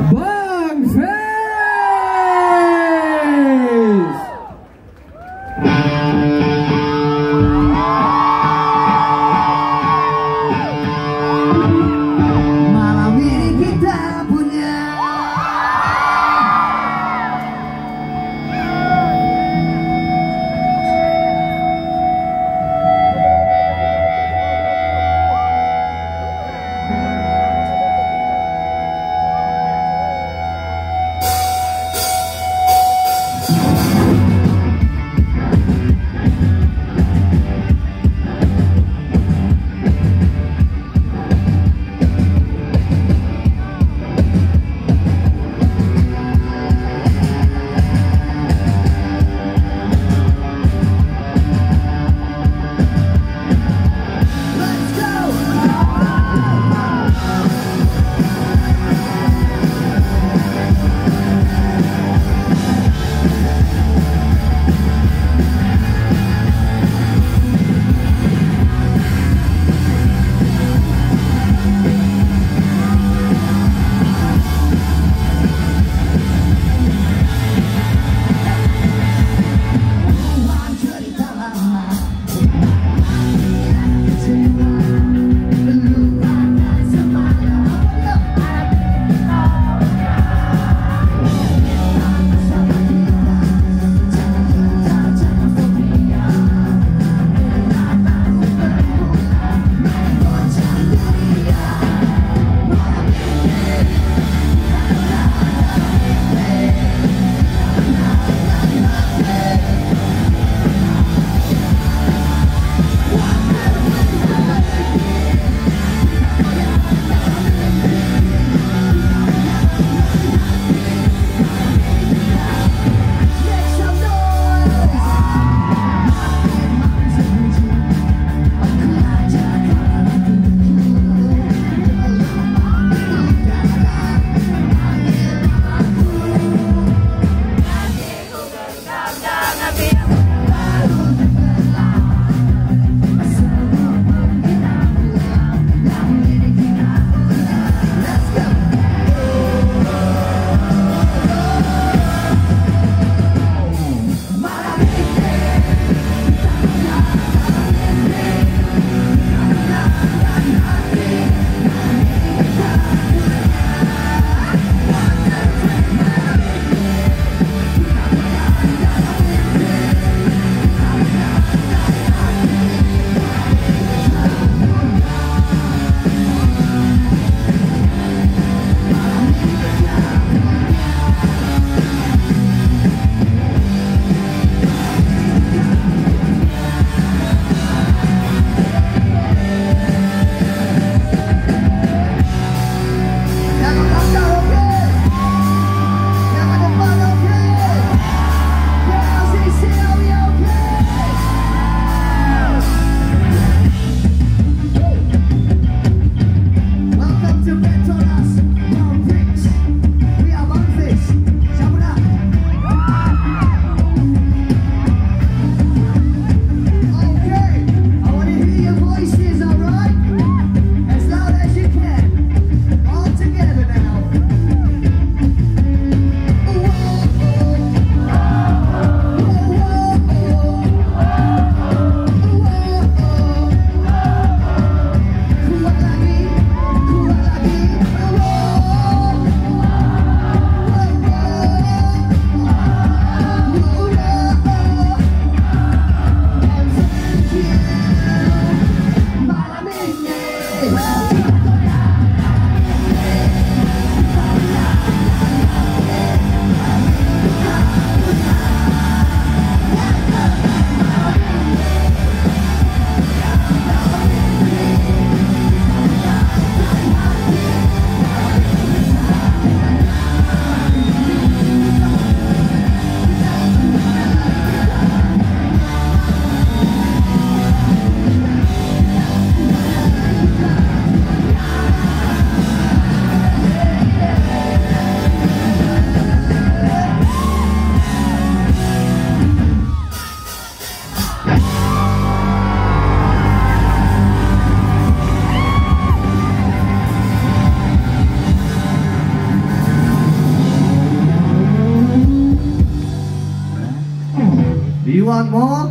Bang Hey! Want more?